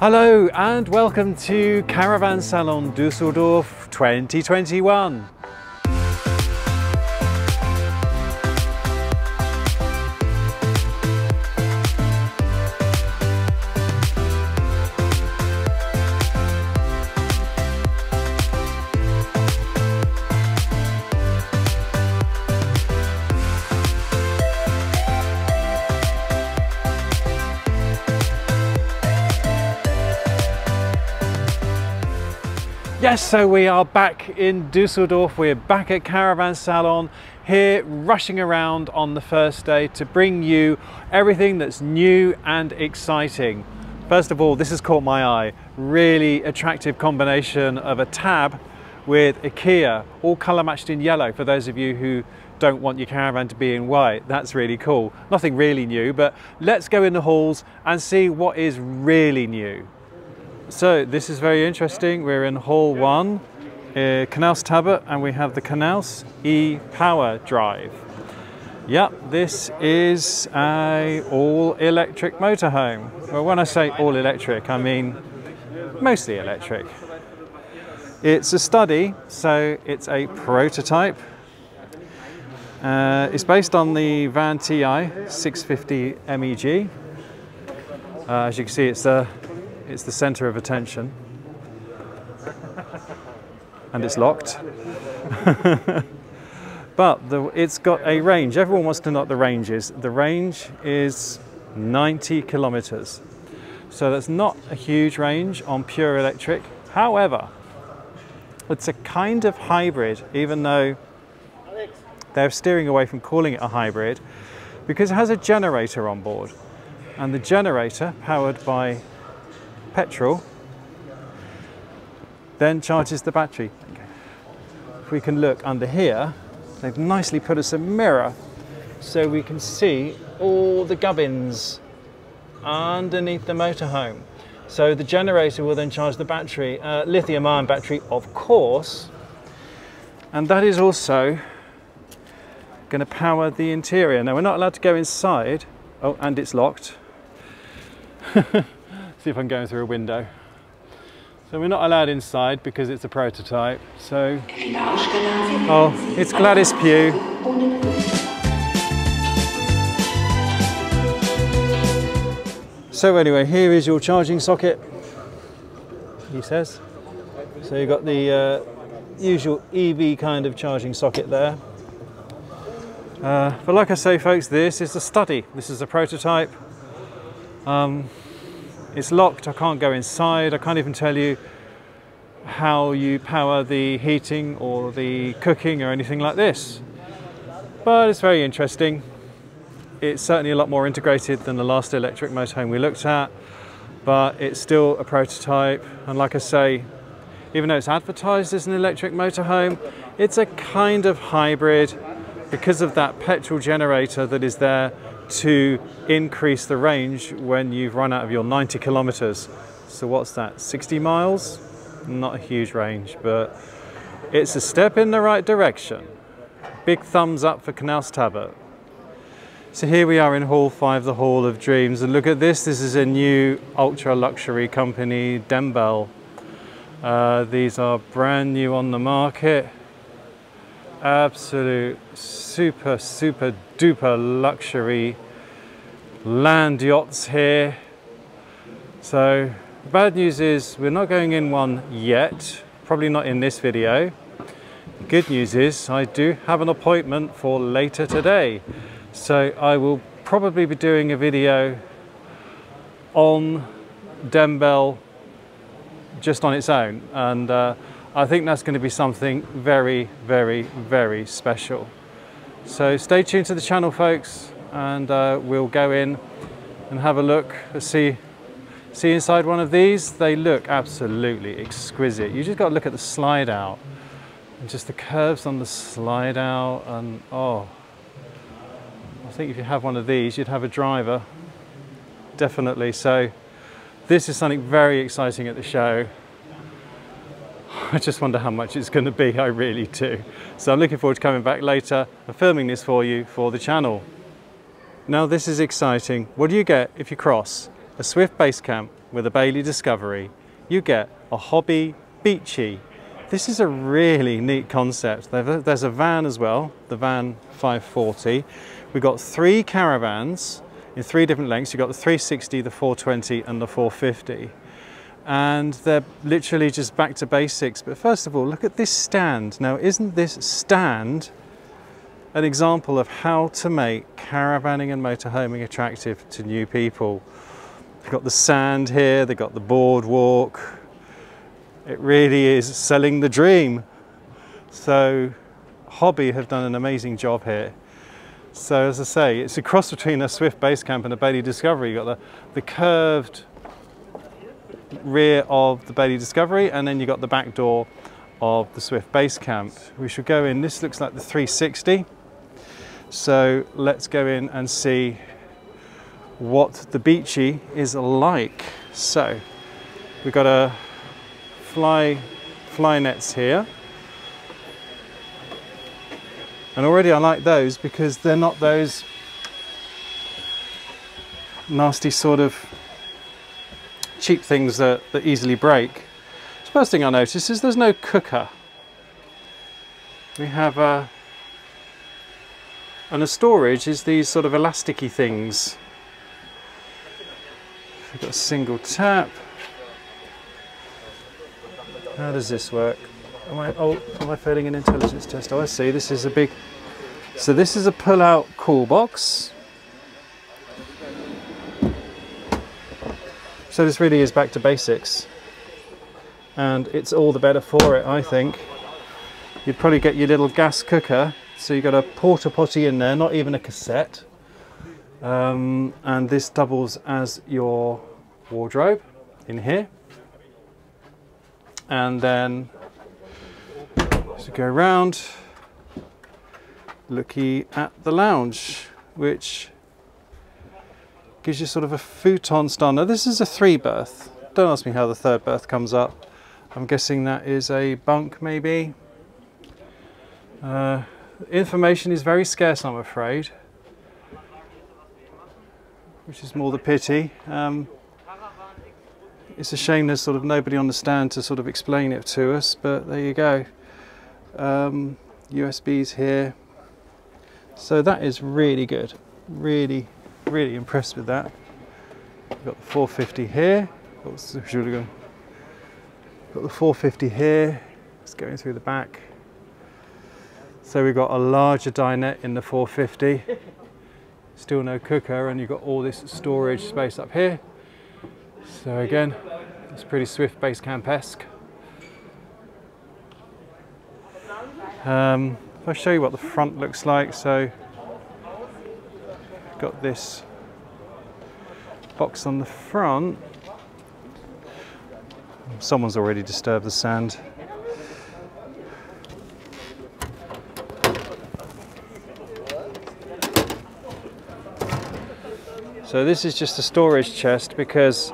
Hello and welcome to Caravan Salon Düsseldorf 2021. Yes, so we are back in Düsseldorf. We're back at Caravan Salon here, rushing around on the first day to bring you everything that's new and exciting. First of all, this has caught my eye. Really attractive combination of a tab with Kia, all color matched in yellow for those of you who don't want your caravan to be in white. That's really cool. Nothing really new, but let's go in the halls and see what is really new. So this is very interesting. We're in hall one, uh, Knaus Tabbert, and we have the Knaus e-Power Drive. Yep, this is a all-electric motorhome. Well, when I say all-electric, I mean mostly electric. It's a study, so it's a prototype. Uh, it's based on the Van TI 650 MEG. Uh, as you can see, it's a it's the center of attention. And it's locked. but the, it's got a range. Everyone wants to know what the range is. The range is 90 kilometers. So that's not a huge range on pure electric. However, it's a kind of hybrid, even though they're steering away from calling it a hybrid, because it has a generator on board. And the generator, powered by petrol, then charges the battery. If we can look under here, they've nicely put us a mirror so we can see all the gubbins underneath the motorhome. So the generator will then charge the battery, uh, lithium ion battery, of course, and that is also going to power the interior. Now we're not allowed to go inside. Oh, and it's locked. see if I can go through a window. So we're not allowed inside because it's a prototype. So, oh, it's Gladys Pugh. So anyway, here is your charging socket, he says. So you've got the uh, usual EV kind of charging socket there. Uh, but like I say, folks, this is a study. This is a prototype. Um, it's locked, I can't go inside, I can't even tell you how you power the heating or the cooking or anything like this. But it's very interesting. It's certainly a lot more integrated than the last electric motorhome we looked at, but it's still a prototype. And like I say, even though it's advertised as an electric motorhome, it's a kind of hybrid because of that petrol generator that is there to increase the range when you've run out of your 90 kilometers. So what's that, 60 miles? Not a huge range, but it's a step in the right direction. Big thumbs up for Knaus Tabbert. So here we are in Hall 5, the Hall of Dreams. And look at this, this is a new ultra luxury company, Dembell. Uh, these are brand new on the market absolute super, super duper luxury land yachts here. So the bad news is we're not going in one yet, probably not in this video. good news is I do have an appointment for later today. So I will probably be doing a video on Dembell just on its own. And uh, I think that's going to be something very, very, very special. So stay tuned to the channel, folks, and uh, we'll go in and have a look, see, see inside one of these. They look absolutely exquisite. You just got to look at the slide out and just the curves on the slide out and oh, I think if you have one of these, you'd have a driver, definitely. So this is something very exciting at the show. I just wonder how much it's going to be, I really do. So I'm looking forward to coming back later and filming this for you for the channel. Now this is exciting. What do you get if you cross? a Swift base camp with a Bailey Discovery, you get a hobby beachy. This is a really neat concept. There's a van as well, the van 540. We've got three caravans in three different lengths. You've got the 360, the 420 and the 450. And they're literally just back to basics. But first of all, look at this stand. Now, isn't this stand an example of how to make caravanning and motorhoming attractive to new people? They've got the sand here, they've got the boardwalk. It really is selling the dream. So Hobby have done an amazing job here. So as I say, it's a cross between a Swift base camp and a Bailey Discovery. You've got the, the curved rear of the Bailey Discovery and then you've got the back door of the Swift base camp. We should go in, this looks like the 360. So let's go in and see what the Beachy is like. So we've got a fly, fly nets here. And already I like those because they're not those nasty sort of cheap things that, that easily break. The first thing I notice is there's no cooker. We have uh, a, and the storage is these sort of elasticy things We've got a single tap. How does this work? Am I, oh, am I failing an intelligence test? Oh, I see. This is a big. So this is a pull-out cool box. So this really is back to basics, and it's all the better for it, I think. You'd probably get your little gas cooker. So you've got a porta potty in there, not even a cassette. Um, and this doubles as your wardrobe in here. And then to go around, looking at the lounge, which gives you sort of a futon style. Now this is a three berth. Don't ask me how the third berth comes up. I'm guessing that is a bunk maybe. Uh, information is very scarce I'm afraid which is more the pity. Um, it's a shame there's sort of nobody on the stand to sort of explain it to us, but there you go. Um, USBs here. So that is really good. Really, really impressed with that. We've got the 450 here. Got the 450 here. It's going through the back. So we've got a larger dinette in the 450 still no cooker and you've got all this storage space up here. So again, it's pretty Swift base camp-esque. Um, if I show you what the front looks like, so got this box on the front. Someone's already disturbed the sand. So this is just a storage chest because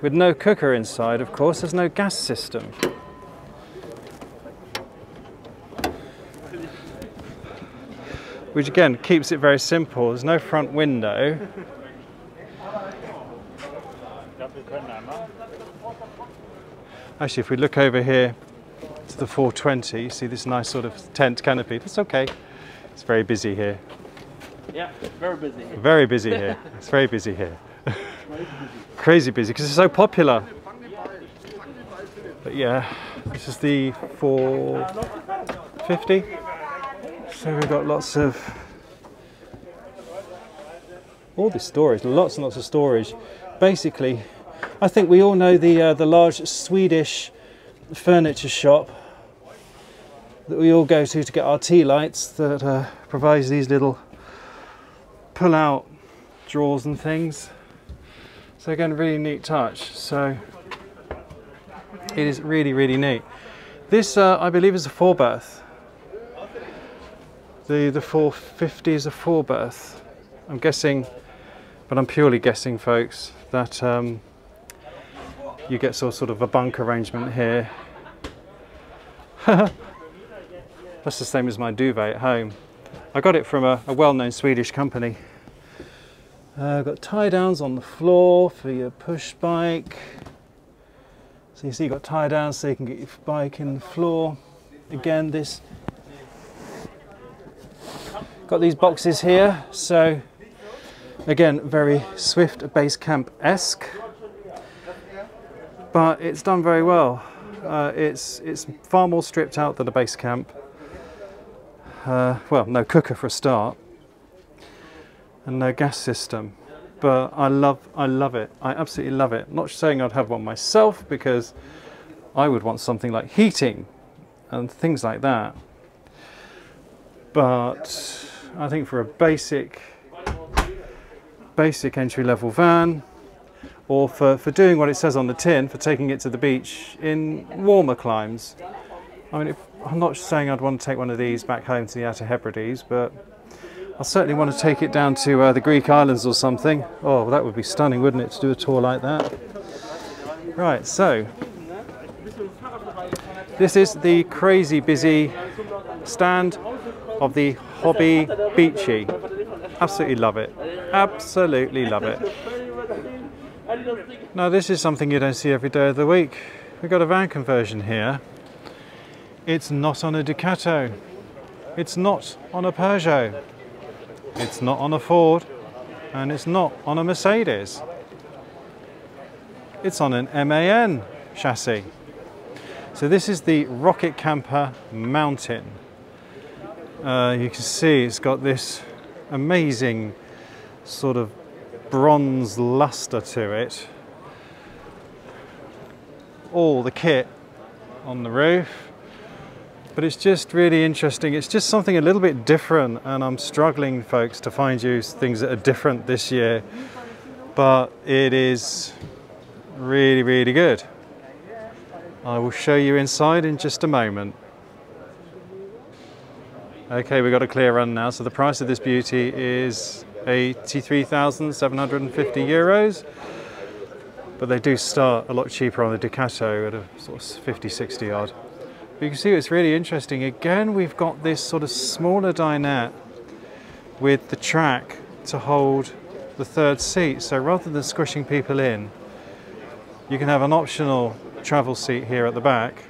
with no cooker inside, of course, there's no gas system. Which again keeps it very simple. There's no front window. Actually, if we look over here to the 420, you see this nice sort of tent canopy. That's okay. It's very busy here. Yeah, very busy. Very busy here. it's very busy here. Crazy busy because it's so popular. But yeah, this is the 450. So we've got lots of all this storage, lots and lots of storage. Basically, I think we all know the uh, the large Swedish furniture shop that we all go to to get our tea lights that uh, provides these little pull out drawers and things. So again, really neat touch. So it is really, really neat. This, uh, I believe, is a four berth. The, the 450 is a four berth. I'm guessing, but I'm purely guessing, folks, that um, you get sort of a bunk arrangement here. That's the same as my duvet at home. I got it from a, a well-known Swedish company. Uh, got tie downs on the floor for your push bike. So you see you've got tie downs so you can get your bike in the floor. Again, this got these boxes here. So again, very Swift Base Camp-esque, but it's done very well. Uh, it's it's far more stripped out than a Basecamp. Uh, well, no cooker for a start, and no gas system. But I love I love it. I absolutely love it. not saying I'd have one myself because I would want something like heating and things like that. But I think for a basic basic entry level van or for, for doing what it says on the tin, for taking it to the beach in warmer climes. I mean, if, I'm not saying I'd want to take one of these back home to the Outer Hebrides, but I certainly want to take it down to uh, the Greek islands or something. Oh, well, that would be stunning, wouldn't it, to do a tour like that? Right, so this is the crazy busy stand of the Hobby Beachy. Absolutely love it. Absolutely love it. Now this is something you don't see every day of the week. We've got a van conversion here. It's not on a Ducato. It's not on a Peugeot. It's not on a Ford. And it's not on a Mercedes. It's on an MAN chassis. So this is the Rocket Camper Mountain. Uh, you can see it's got this amazing sort of bronze luster to it. All the kit on the roof. But it's just really interesting. It's just something a little bit different and I'm struggling folks to find you things that are different this year. But it is really, really good. I will show you inside in just a moment. Okay, we've got a clear run now. So the price of this beauty is 83,750 euros. But they do start a lot cheaper on the Ducato at a sort of 50, 60 odd. But you can see it's really interesting. Again, we've got this sort of smaller dinette with the track to hold the third seat. So rather than squishing people in, you can have an optional travel seat here at the back.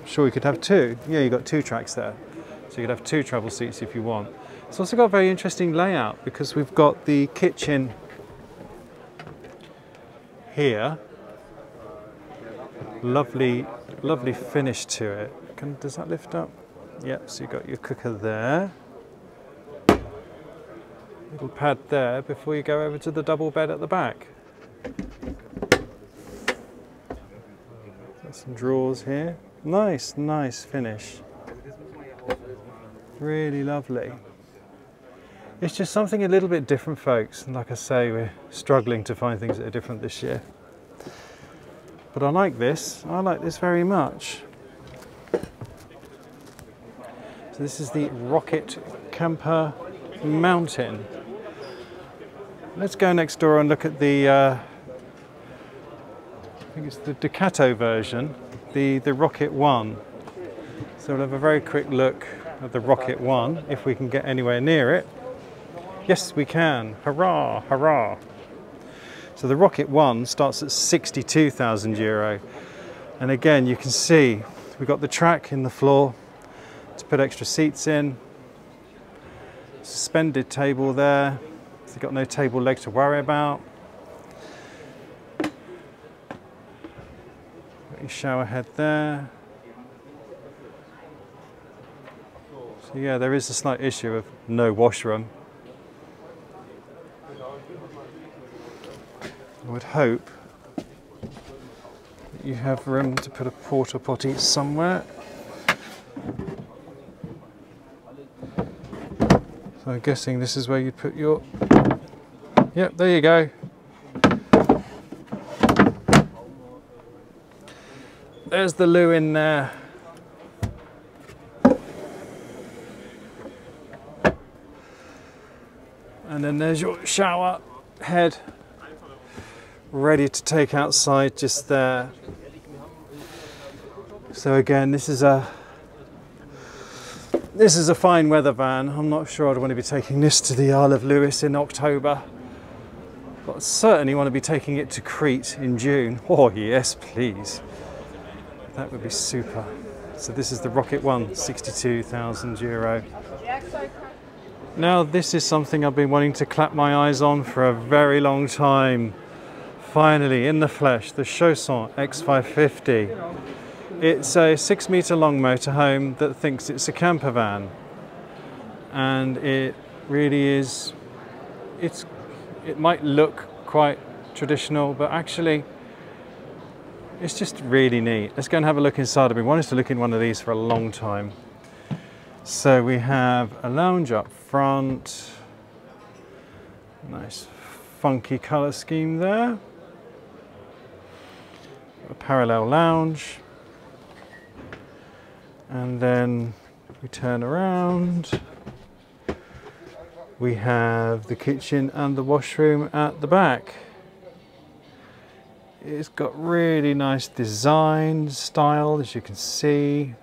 I'm sure you could have two. Yeah, you've got two tracks there. So you could have two travel seats if you want. It's also got a very interesting layout because we've got the kitchen here. Lovely, lovely finish to it. Can, does that lift up? Yep, so you've got your cooker there. Little pad there before you go over to the double bed at the back. Got some drawers here. Nice, nice finish. Really lovely. It's just something a little bit different, folks. And like I say, we're struggling to find things that are different this year. But I like this. I like this very much. So this is the Rocket Camper Mountain. Let's go next door and look at the uh, think it's the Ducato version, the, the Rocket One. So we'll have a very quick look at the Rocket One, if we can get anywhere near it. Yes, we can. Hurrah, hurrah. So the Rocket One starts at 62,000 euro. And again, you can see we've got the track in the floor to put extra seats in. Suspended table there. So you've got no table leg to worry about. your shower head there. Yeah, there is a slight issue of no washroom. I would hope you have room to put a porta potty somewhere. So I'm guessing this is where you'd put your... Yep, there you go. There's the loo in there. And there's your shower head ready to take outside just there. So again, this is a this is a fine weather van. I'm not sure I'd want to be taking this to the Isle of Lewis in October. But certainly want to be taking it to Crete in June. Oh yes, please. That would be super. So this is the Rocket One, 62,000 euro. Now this is something I've been wanting to clap my eyes on for a very long time. Finally, in the flesh, the Chausson X550. It's a six meter long motorhome that thinks it's a camper van. And it really is, it's, it might look quite traditional, but actually it's just really neat. Let's go and have a look inside. I've been wanting to look in one of these for a long time. So we have a lounge up front. Nice funky colour scheme there. A parallel lounge. And then we turn around. We have the kitchen and the washroom at the back. It's got really nice design style as you can see.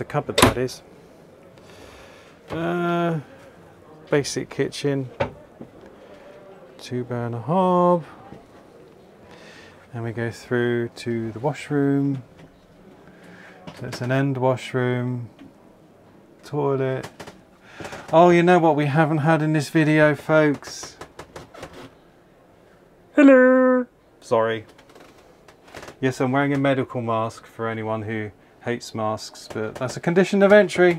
A cupboard that is. Uh, basic kitchen, two burner hob. And we go through to the washroom. So it's an end washroom, toilet. Oh, you know what we haven't had in this video, folks? Hello! Sorry. Yes, I'm wearing a medical mask for anyone who hates masks, but that's a condition of entry.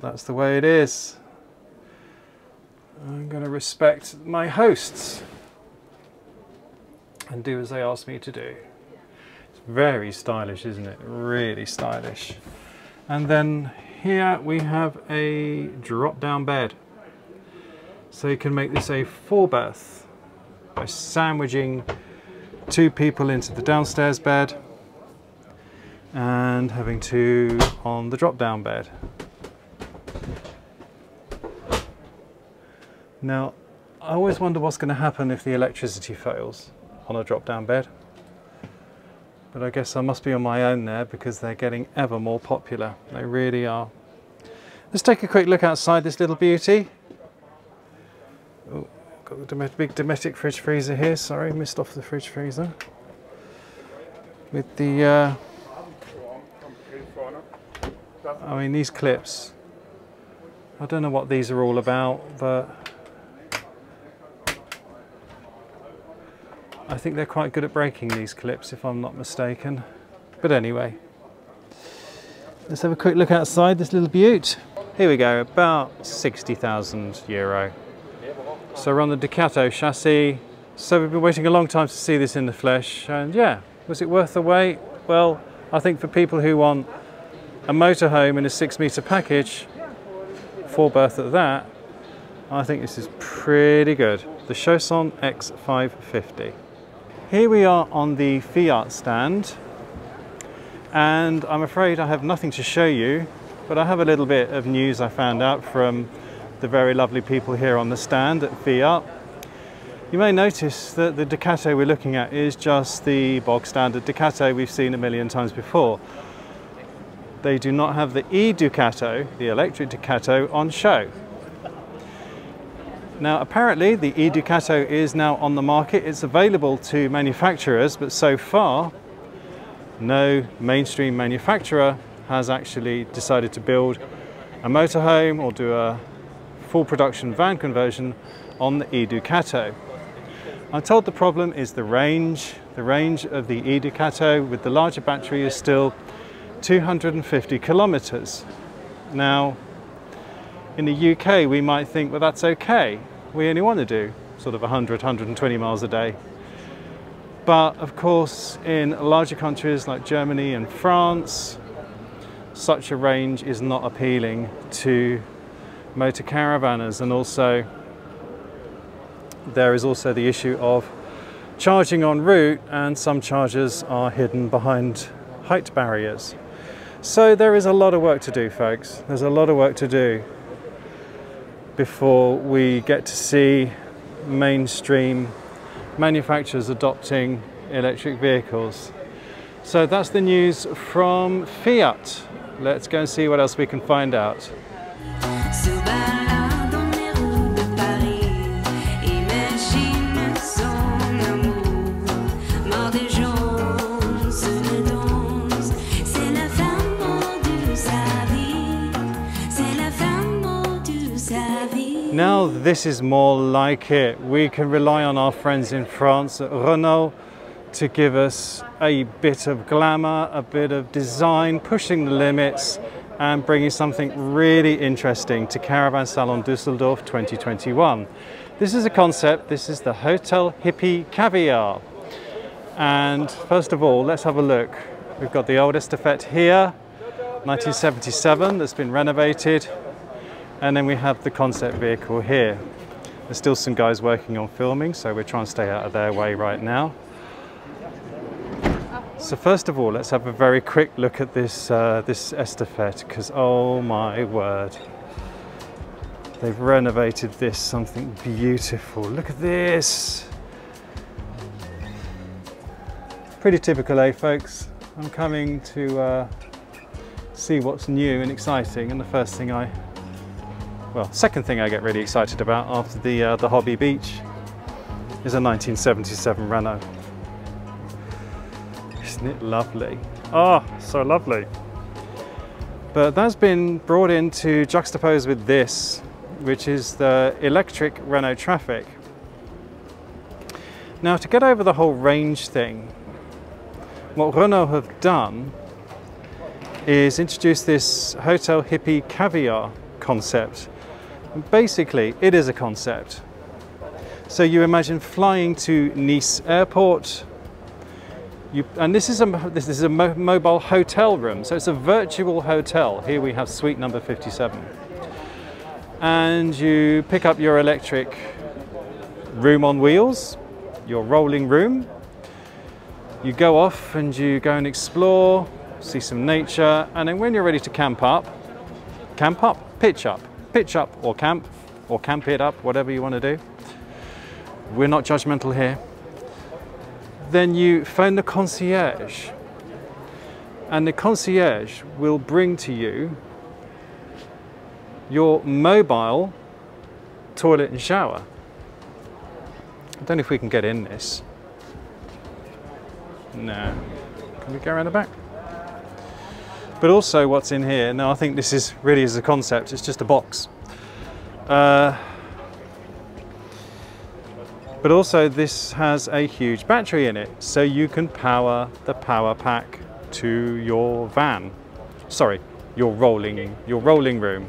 That's the way it is. I'm going to respect my hosts and do as they ask me to do. It's very stylish, isn't it? Really stylish. And then here we have a drop down bed. So you can make this a four berth by sandwiching two people into the downstairs bed and having two on the drop down bed. Now, I always wonder what's going to happen if the electricity fails on a drop down bed. But I guess I must be on my own there because they're getting ever more popular. They really are. Let's take a quick look outside this little beauty. Oh, got the big Dometic fridge freezer here. Sorry, missed off the fridge freezer. With the, uh, I mean, these clips. I don't know what these are all about, but I think they're quite good at breaking these clips if I'm not mistaken. But anyway, let's have a quick look outside this little butte. Here we go, about 60,000 euro. So we're on the Ducato chassis. So we've been waiting a long time to see this in the flesh. And yeah, was it worth the wait? Well, I think for people who want a motorhome in a six meter package, four berth at that, I think this is pretty good. The Chausson X550. Here we are on the Fiat stand and I'm afraid I have nothing to show you but I have a little bit of news I found out from the very lovely people here on the stand at Fiat. You may notice that the Ducato we're looking at is just the bog standard Ducato we've seen a million times before. They do not have the e-Ducato, the electric Ducato, on show. Now apparently the e-Ducato is now on the market. It's available to manufacturers, but so far no mainstream manufacturer has actually decided to build a motorhome or do a full production van conversion on the e-Ducato. I'm told the problem is the range. The range of the e-Ducato with the larger battery is still 250 kilometers. Now, in the UK, we might think, well, that's okay. We only want to do sort of 100, 120 miles a day. But of course, in larger countries like Germany and France, such a range is not appealing to motor caravanners. And also, there is also the issue of charging en route, and some chargers are hidden behind height barriers. So there is a lot of work to do, folks. There's a lot of work to do before we get to see mainstream manufacturers adopting electric vehicles. So that's the news from Fiat. Let's go and see what else we can find out. This is more like it. We can rely on our friends in France at Renault to give us a bit of glamour, a bit of design, pushing the limits and bringing something really interesting to Caravan Salon Düsseldorf 2021. This is a concept, this is the Hotel Hippie Caviar. And first of all, let's have a look. We've got the old Estafette here, 1977, that's been renovated. And then we have the concept vehicle here. There's still some guys working on filming, so we're trying to stay out of their way right now. So first of all, let's have a very quick look at this uh, this Estafette, because oh my word, they've renovated this something beautiful. Look at this. Pretty typical, eh, folks? I'm coming to uh, see what's new and exciting, and the first thing I well, second thing I get really excited about after the uh, the Hobby Beach is a 1977 Renault. Isn't it lovely? Oh, so lovely. But that's been brought in to juxtapose with this, which is the electric Renault Trafic. Now, to get over the whole range thing, what Renault have done is introduce this Hotel Hippie Caviar concept. Basically, it is a concept. So you imagine flying to Nice airport, you, and this is a this is a mo mobile hotel room, so it's a virtual hotel. Here we have suite number 57, and you pick up your electric room on wheels, your rolling room. You go off and you go and explore, see some nature, and then when you're ready to camp up, camp up, pitch up, pitch up, or camp, or camp it up, whatever you want to do. We're not judgmental here then you phone the concierge and the concierge will bring to you your mobile toilet and shower. I don't know if we can get in this. No. Can we go around the back? But also what's in here, now I think this is really is a concept, it's just a box. Uh, but also this has a huge battery in it, so you can power the power pack to your van. Sorry, your rolling, your rolling room.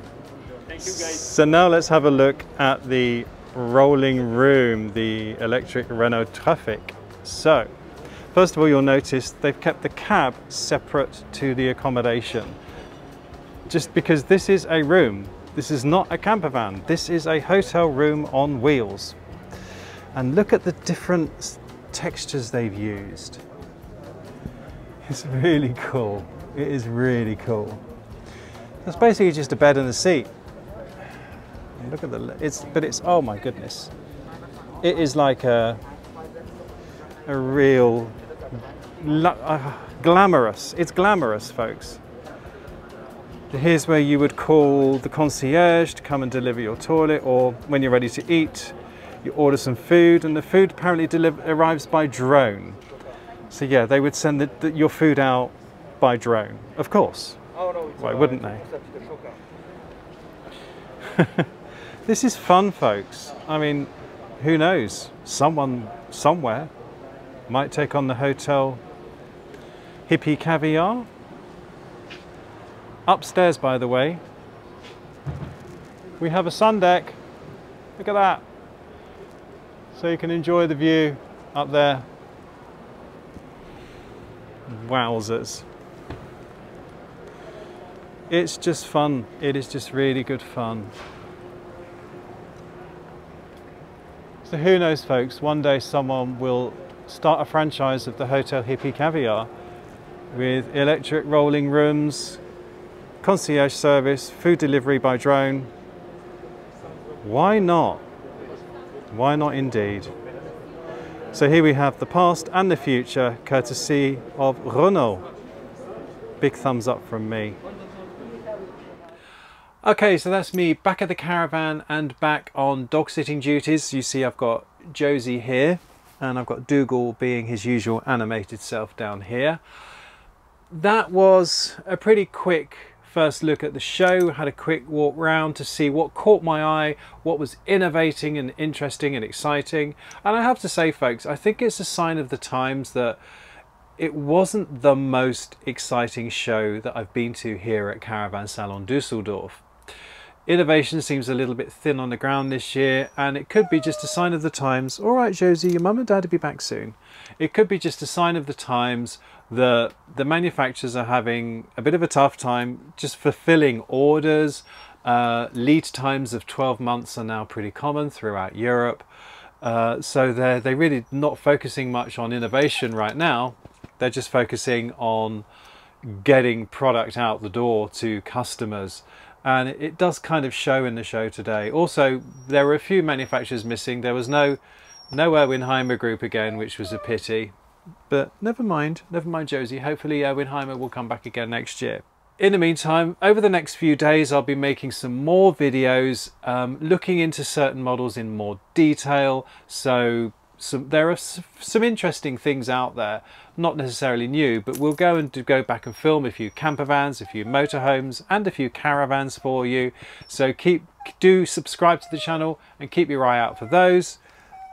Thank you guys. So now let's have a look at the rolling room, the electric Renault Trafic. So, first of all, you'll notice they've kept the cab separate to the accommodation. Just because this is a room, this is not a camper van, this is a hotel room on wheels. And look at the different textures they've used. It's really cool. It is really cool. It's basically just a bed and a seat. Look at the, it's, but it's, oh my goodness. It is like a, a real, uh, glamorous, it's glamorous folks. Here's where you would call the concierge to come and deliver your toilet or when you're ready to eat, you order some food and the food apparently arrives by drone. So yeah, they would send the, the, your food out by drone, of course. Why wouldn't they? this is fun, folks. I mean, who knows? Someone somewhere might take on the hotel hippie caviar. Upstairs, by the way, we have a sun deck. Look at that so you can enjoy the view up there. Wowzers. It's just fun. It is just really good fun. So who knows folks, one day someone will start a franchise of the Hotel Hippie Caviar with electric rolling rooms, concierge service, food delivery by drone. Why not? Why not indeed? So here we have the past and the future, courtesy of Renault. Big thumbs up from me. Okay, so that's me back at the caravan and back on dog sitting duties. You see I've got Josy here and I've got Dougal being his usual animated self down here. That was a pretty quick first look at the show, had a quick walk round to see what caught my eye, what was innovating and interesting and exciting. And I have to say folks, I think it's a sign of the times that it wasn't the most exciting show that I've been to here at Caravan Salon Düsseldorf. Innovation seems a little bit thin on the ground this year, and it could be just a sign of the times. All right, Josy, your mum and dad will be back soon. It could be just a sign of the times that the manufacturers are having a bit of a tough time just fulfilling orders. Uh, lead times of 12 months are now pretty common throughout Europe. Uh, so they're, they're really not focusing much on innovation right now. They're just focusing on getting product out the door to customers and it does kind of show in the show today. Also, there were a few manufacturers missing. There was no no Erwin Hymer group again, which was a pity. But never mind, never mind Josy. Hopefully Erwin Hymer will come back again next year. In the meantime, over the next few days, I'll be making some more videos um, looking into certain models in more detail. So some, there are some interesting things out there, not necessarily new, but we'll go and go back and film a few camper vans, a few motorhomes, and a few caravans for you. So keep do subscribe to the channel and keep your eye out for those.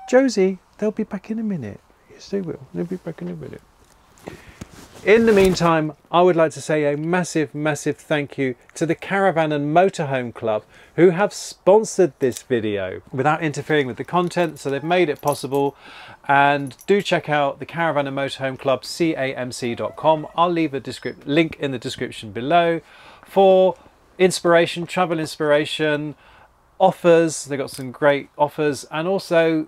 Josy, they'll be back in a minute. Yes, they will. They'll be back in a minute. In the meantime, I would like to say a massive, massive thank you to the Caravan and Motorhome Club who have sponsored this video without interfering with the content, so they've made it possible. And do check out the Caravan and Motorhome Club, camc.com. I'll leave a link in the description below for inspiration, travel inspiration, offers. They've got some great offers and also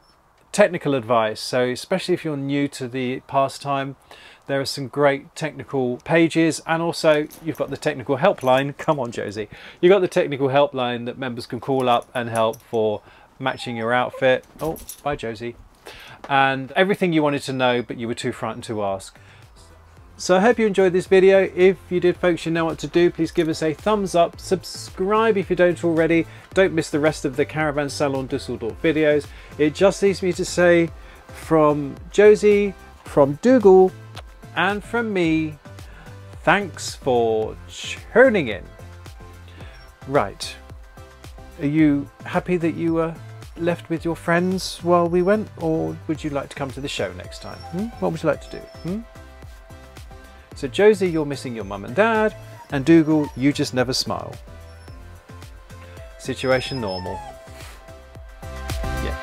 technical advice. So especially if you're new to the pastime, there are some great technical pages and also you've got the technical helpline. Come on, Josy. You've got the technical helpline that members can call up and help for matching your outfit. Oh, bye, Josy. And everything you wanted to know, but you were too frightened to ask. So I hope you enjoyed this video. If you did folks, you know what to do. Please give us a thumbs up, subscribe if you don't already. Don't miss the rest of the Caravan Salon Düsseldorf videos. It just leaves me to say from Josy, from Dougal, and from me, thanks for tuning in. Right, are you happy that you were left with your friends while we went, or would you like to come to the show next time? Hmm? What would you like to do? Hmm? So Josy, you're missing your mum and dad, and Dougal, you just never smile. Situation normal. Yeah.